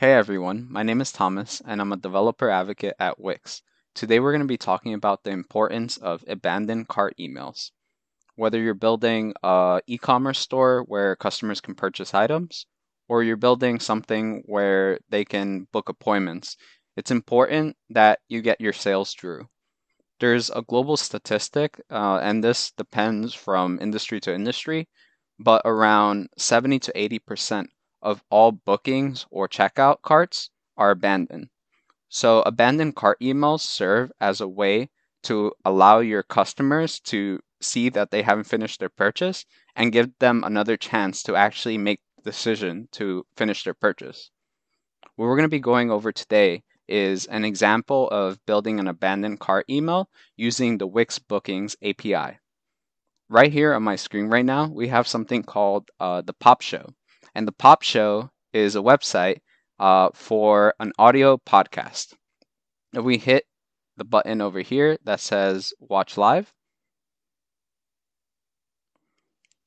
Hey everyone, my name is Thomas and I'm a developer advocate at Wix. Today we're going to be talking about the importance of abandoned cart emails. Whether you're building a e-commerce store where customers can purchase items or you're building something where they can book appointments, it's important that you get your sales through. There's a global statistic, uh, and this depends from industry to industry, but around 70 to 80% of all bookings or checkout carts are abandoned. So abandoned cart emails serve as a way to allow your customers to see that they haven't finished their purchase and give them another chance to actually make the decision to finish their purchase. What we're going to be going over today is an example of building an abandoned cart email using the Wix Bookings API. Right here on my screen right now, we have something called uh, the Pop Show. And the Pop Show is a website uh, for an audio podcast. If we hit the button over here that says Watch Live,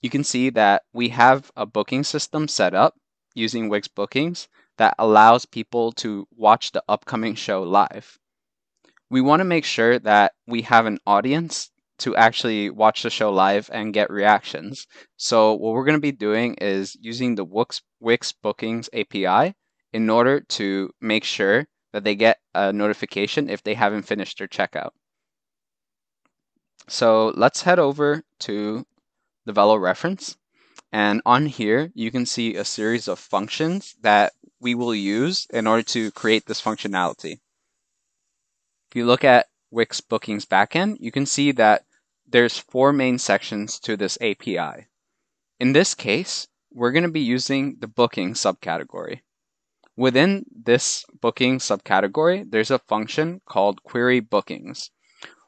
you can see that we have a booking system set up using Wix Bookings that allows people to watch the upcoming show live. We want to make sure that we have an audience to actually watch the show live and get reactions. So what we're going to be doing is using the Wix, Wix Bookings API in order to make sure that they get a notification if they haven't finished their checkout. So let's head over to the Velo reference. And on here, you can see a series of functions that we will use in order to create this functionality. If you look at Wix Bookings backend, you can see that there's four main sections to this API. In this case, we're going to be using the booking subcategory. Within this booking subcategory, there's a function called query bookings.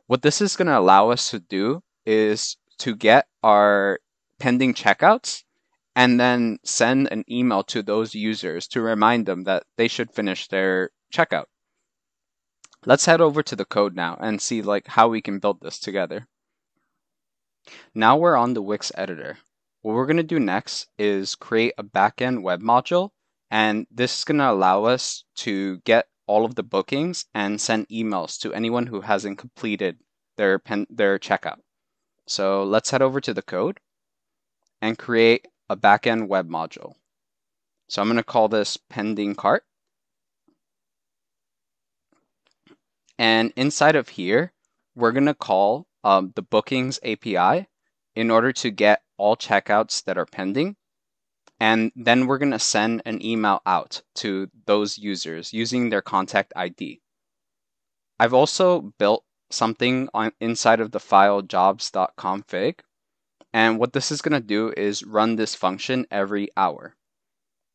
What this is going to allow us to do is to get our pending checkouts and then send an email to those users to remind them that they should finish their checkout. Let's head over to the code now and see like how we can build this together. Now we're on the Wix editor. What we're going to do next is create a backend web module, and this is going to allow us to get all of the bookings and send emails to anyone who hasn't completed their pen, their checkout. So let's head over to the code and create a backend web module. So I'm going to call this pending cart. And inside of here, we're going to call um, the bookings API in order to get all checkouts that are pending. And then we're going to send an email out to those users using their contact ID. I've also built something on inside of the file jobs.config. And what this is going to do is run this function every hour.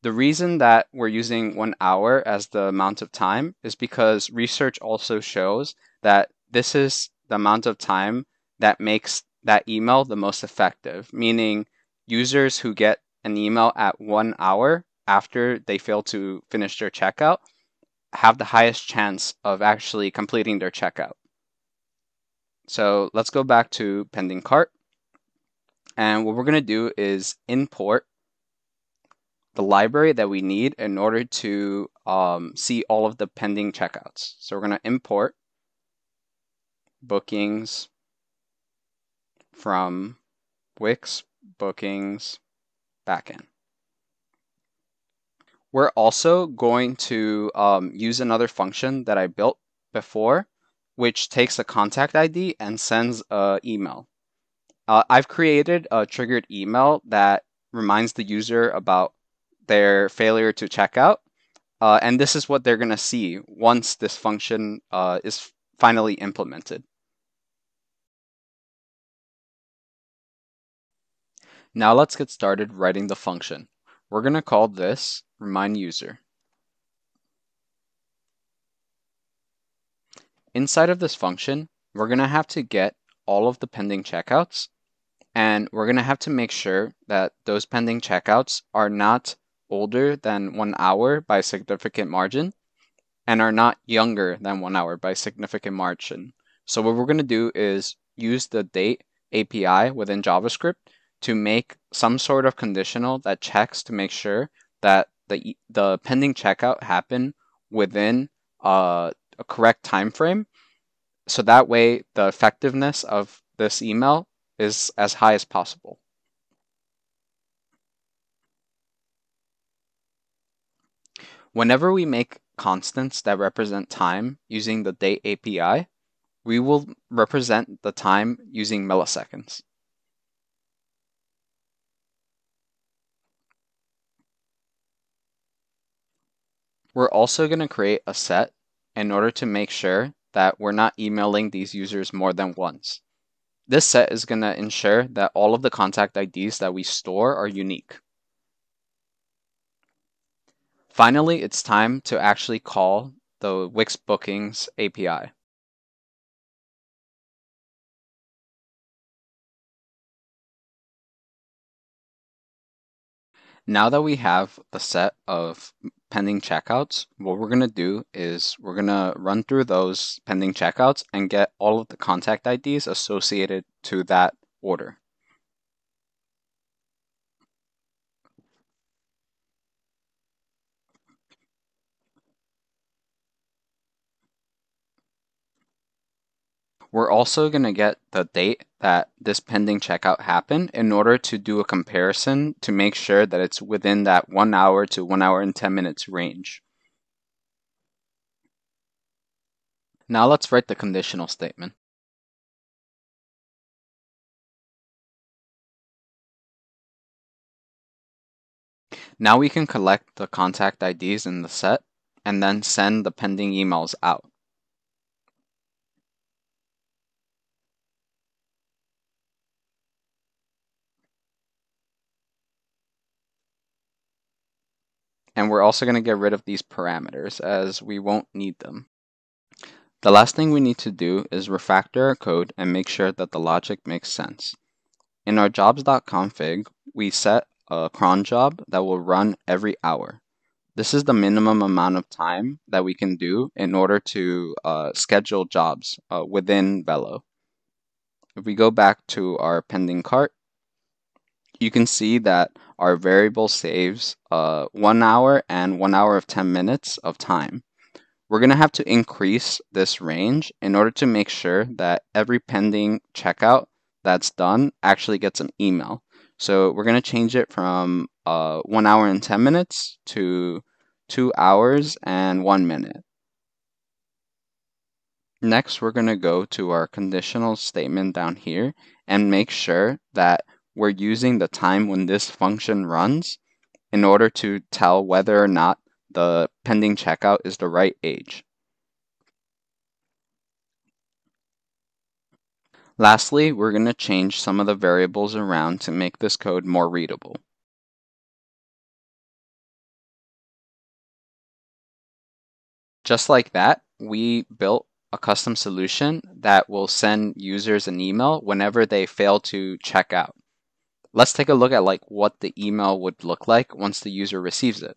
The reason that we're using one hour as the amount of time is because research also shows that this is the amount of time that makes that email the most effective, meaning users who get an email at one hour after they fail to finish their checkout have the highest chance of actually completing their checkout. So let's go back to pending cart. And what we're going to do is import the library that we need in order to um, see all of the pending checkouts. So we're going to import bookings from Wix bookings backend. We're also going to um, use another function that I built before, which takes a contact ID and sends an email. Uh, I've created a triggered email that reminds the user about their failure to check out. Uh, and this is what they're going to see once this function uh, is finally implemented. Now let's get started writing the function. We're going to call this remind user. Inside of this function, we're going to have to get all of the pending checkouts and we're going to have to make sure that those pending checkouts are not older than one hour by significant margin and are not younger than one hour by significant margin. So what we're going to do is use the date API within JavaScript to make some sort of conditional that checks to make sure that the the pending checkout happen within uh, a correct time frame, so that way the effectiveness of this email is as high as possible. Whenever we make constants that represent time using the date API, we will represent the time using milliseconds. We're also going to create a set in order to make sure that we're not emailing these users more than once. This set is going to ensure that all of the contact IDs that we store are unique. Finally, it's time to actually call the Wix Bookings API. Now that we have the set of pending checkouts, what we're going to do is we're going to run through those pending checkouts and get all of the contact IDs associated to that order. We're also going to get the date that this pending checkout happened in order to do a comparison to make sure that it's within that one hour to one hour and 10 minutes range. Now let's write the conditional statement. Now we can collect the contact IDs in the set and then send the pending emails out. And we're also going to get rid of these parameters as we won't need them. The last thing we need to do is refactor our code and make sure that the logic makes sense. In our jobs.config, we set a cron job that will run every hour. This is the minimum amount of time that we can do in order to uh, schedule jobs uh, within Velo. If we go back to our pending cart, you can see that our variable saves uh, one hour and one hour of 10 minutes of time. We're going to have to increase this range in order to make sure that every pending checkout that's done actually gets an email. So we're going to change it from uh, one hour and 10 minutes to two hours and one minute. Next, we're going to go to our conditional statement down here and make sure that we're using the time when this function runs in order to tell whether or not the pending checkout is the right age. Lastly, we're going to change some of the variables around to make this code more readable. Just like that, we built a custom solution that will send users an email whenever they fail to check out let's take a look at like what the email would look like once the user receives it.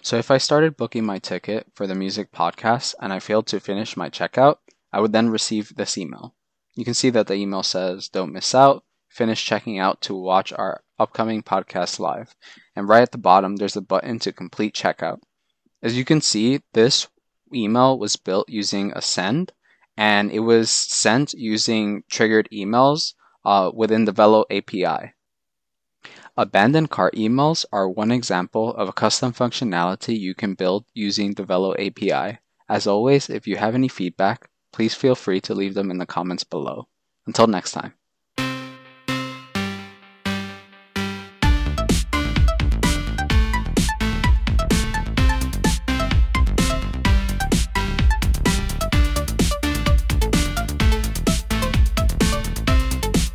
So if I started booking my ticket for the music podcast and I failed to finish my checkout, I would then receive this email. You can see that the email says, don't miss out, finish checking out to watch our upcoming podcast live. And right at the bottom, there's a button to complete checkout. As you can see, this email was built using Ascend and it was sent using triggered emails uh, within the Velo API. Abandoned cart emails are one example of a custom functionality you can build using the Velo API. As always, if you have any feedback, please feel free to leave them in the comments below. Until next time.